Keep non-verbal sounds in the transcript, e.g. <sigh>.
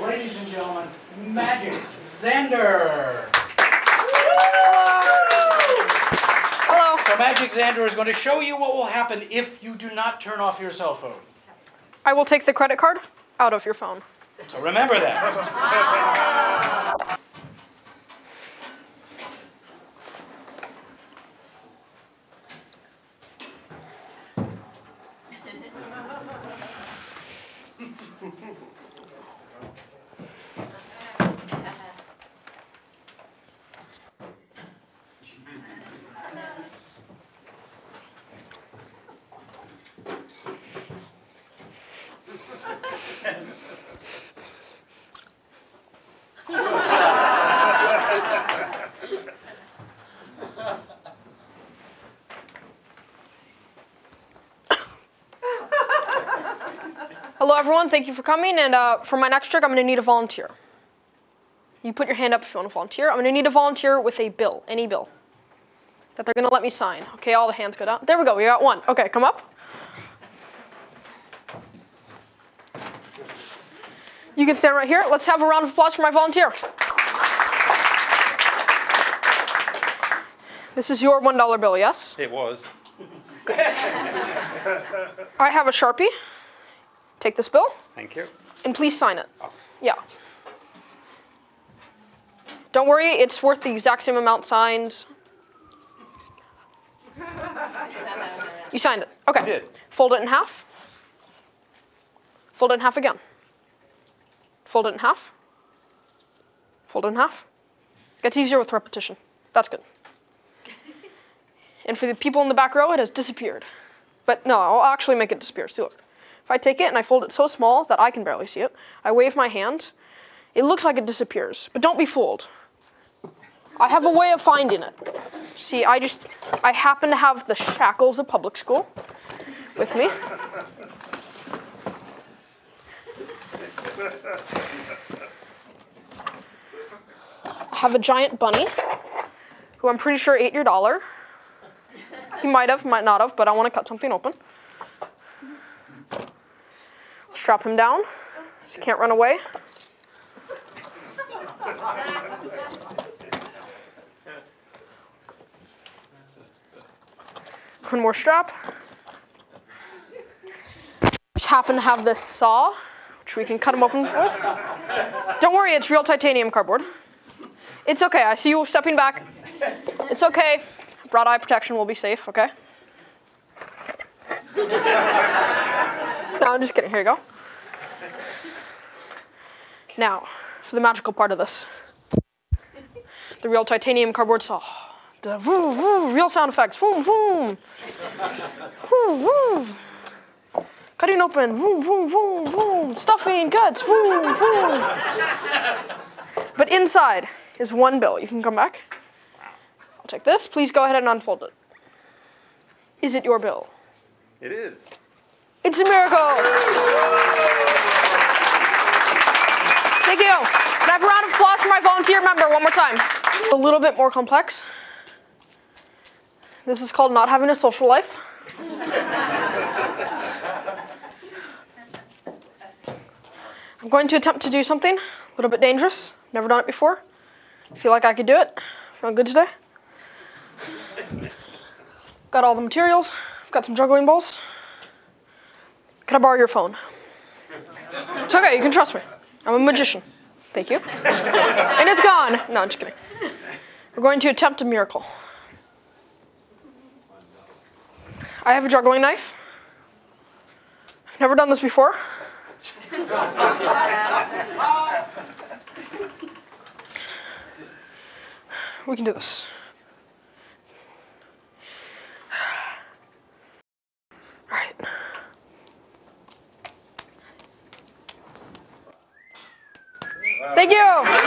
Ladies and gentlemen, Magic Zander. Hello. So Magic Zander is going to show you what will happen if you do not turn off your cell phone. I will take the credit card out of your phone. So remember that. <laughs> Hello, everyone. Thank you for coming. And uh, for my next trick, I'm going to need a volunteer. You put your hand up if you want to volunteer. I'm going to need a volunteer with a bill, any bill, that they're going to let me sign. Okay, all the hands go down. There we go. We got one. Okay, come up. You can stand right here. Let's have a round of applause for my volunteer. This is your $1 bill, yes? It was. I have a Sharpie. Take this bill. Thank you. And please sign it. Oh. Yeah. Don't worry, it's worth the exact same amount signed. You signed it. Okay. I did. Fold it in half. Fold it in half again. Fold it in half. Fold it in half. Gets easier with repetition. That's good. And for the people in the back row, it has disappeared. But no, I'll actually make it disappear. See, look. If I take it and I fold it so small that I can barely see it, I wave my hand, it looks like it disappears. But don't be fooled. I have a way of finding it. See, I just, I happen to have the shackles of public school with me. I have a giant bunny who I'm pretty sure ate your dollar. He might have, might not have, but I want to cut something open. Strap him down so he can't run away. One more strap. Just happen to have this saw, which we can cut him open with. Don't worry, it's real titanium cardboard. It's okay, I see you stepping back. It's okay. Broad eye protection will be safe, okay? no, I'm just kidding. Here you go. Now, for the magical part of this. The real titanium cardboard saw. The woo, woo, real sound effects. Woo, woo. Cutting open. Boom, boom, boom, boom. Stuffing, cuts. Boom, boom. But inside is one bill. You can come back. I'll take this. Please go ahead and unfold it. Is it your bill? It is. It's a miracle. Thank you. Can I have a round of applause for my volunteer member one more time? A little bit more complex. This is called not having a social life. I'm going to attempt to do something a little bit dangerous. Never done it before. Feel like I could do it. Feeling good today. Got all the materials. I've got some juggling balls. Can I borrow your phone? It's okay, you can trust me. I'm a magician. Thank you. and it's gone. No, I'm just kidding. We're going to attempt a miracle. I have a juggling knife. I've never done this before. <laughs> we can do this. All right. Thank you.